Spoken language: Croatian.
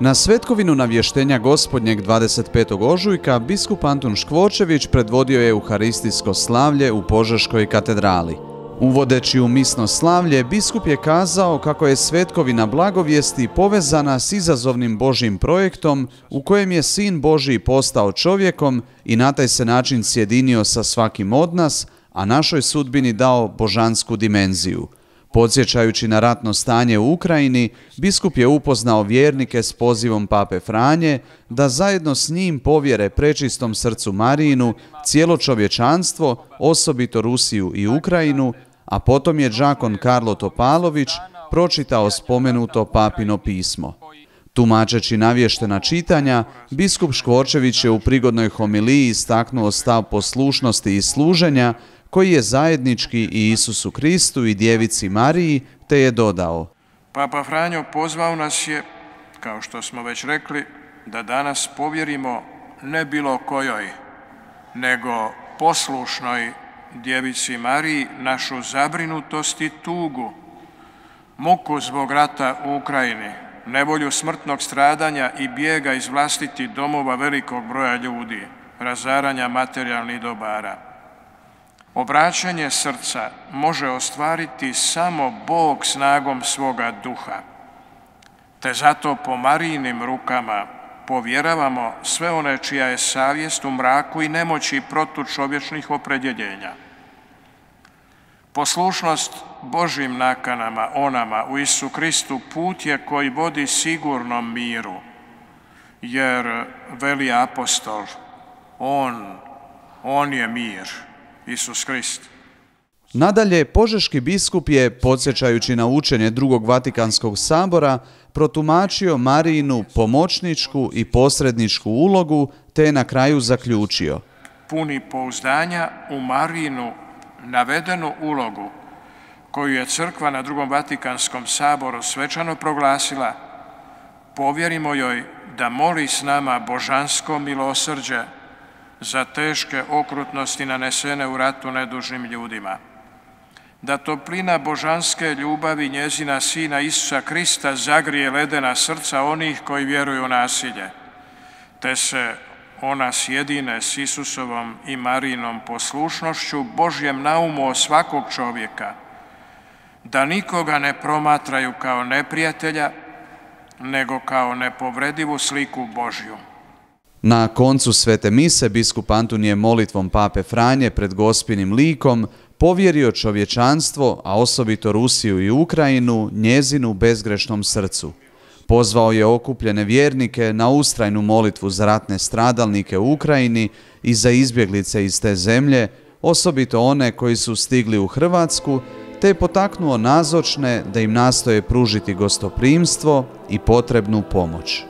Na svetkovinu navještenja gospodnjeg 25. ožujka biskup Antun Škvočević predvodio je euharistijsko slavlje u Požeškoj katedrali. Uvodeći u misno slavlje, biskup je kazao kako je svetkovina blagovijesti povezana s izazovnim Božim projektom u kojem je Sin Božiji postao čovjekom i na taj se način sjedinio sa svakim od nas, a našoj sudbini dao božansku dimenziju – Podsjećajući na ratno stanje u Ukrajini, biskup je upoznao vjernike s pozivom pape Franje da zajedno s njim povjere prečistom srcu Marijinu cijelo čovječanstvo, osobito Rusiju i Ukrajinu, a potom je džakon Karlo Topalović pročitao spomenuto papino pismo. Tumačeći navještena čitanja, biskup Škvorčević je u prigodnoj homiliji istaknuo stav poslušnosti i služenja koji je zajednički i Isusu Kristu i djevici Mariji, te je dodao. Papa Franjo pozvao nas je, kao što smo već rekli, da danas povjerimo ne bilo kojoj, nego poslušnoj djevici Mariji našu zabrinutost i tugu, muku zbog rata u Ukrajini, nevolju smrtnog stradanja i bijega iz vlastiti domova velikog broja ljudi, razaranja materijalnih dobara. Obraćanje srca može ostvariti samo Bog snagom svoga duha, te zato po Marijinim rukama povjeravamo sve one čija je savjest u mraku i nemoći protu čovječnih opredjeljenja. Poslušnost Božim nakanama, onama u Isu Kristu put je koji vodi sigurnom miru, jer veli apostol, on, on je mir. Isus Krist. Nadalje, požeški biskup je, podsjećajući na učenje drugog Vatikanskog sabora, protumačio Marijinu pomoćničku i posredničku ulogu, te je na kraju zaključio. Puni pouzdanja u Marijinu navedenu ulogu, koju je crkva na drugom Vatikanskom saboru svečano proglasila, povjerimo joj da moli s nama božansko milosrđe za teške okrutnosti nanesene u ratu nedužnim ljudima. Da toplina božanske ljubavi njezina Sina Isusa Krista zagrije ledena srca onih koji vjeruju u nasilje, te se ona sjedine s Isusovom i Marinom poslušnošću Božjem naumu o svakog čovjeka, da nikoga ne promatraju kao neprijatelja, nego kao nepovredivu sliku Božju. Na koncu svete mise biskup Antun je molitvom pape Franje pred gospinim likom povjerio čovječanstvo, a osobito Rusiju i Ukrajinu, njezinu bezgrešnom srcu. Pozvao je okupljene vjernike na ustrajnu molitvu za ratne stradalnike u Ukrajini i za izbjeglice iz te zemlje, osobito one koji su stigli u Hrvatsku, te je potaknuo nazočne da im nastoje pružiti gostoprimstvo i potrebnu pomoć.